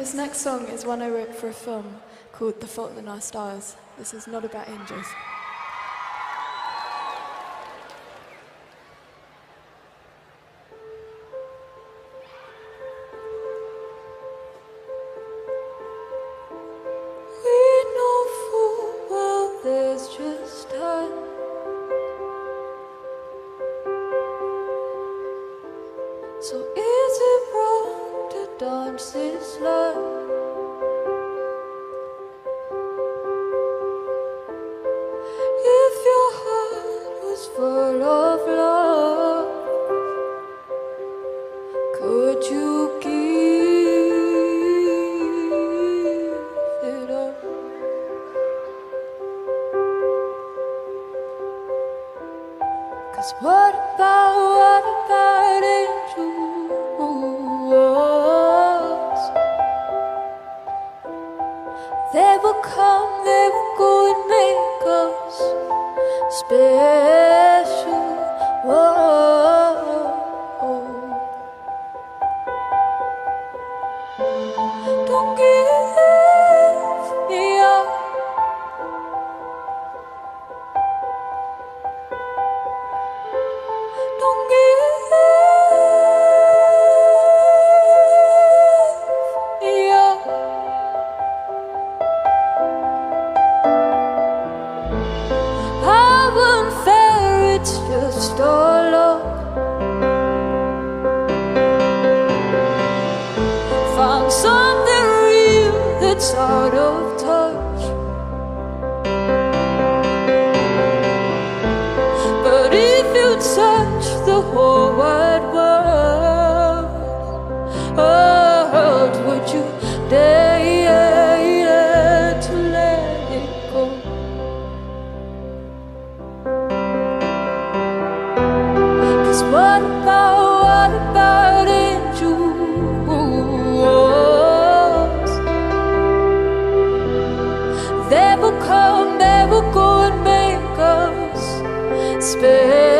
This next song is one I wrote for a film called The Fault in Our Stars. This is not about angels. So is it dance this love? If your heart was full of love, could you give it up? Cause what about, what about angels? Special. Whoa. Don't give just luck. Found something real that's out of touch. But if you touch the whole wide world, world, would you dare come, they will go and make us special.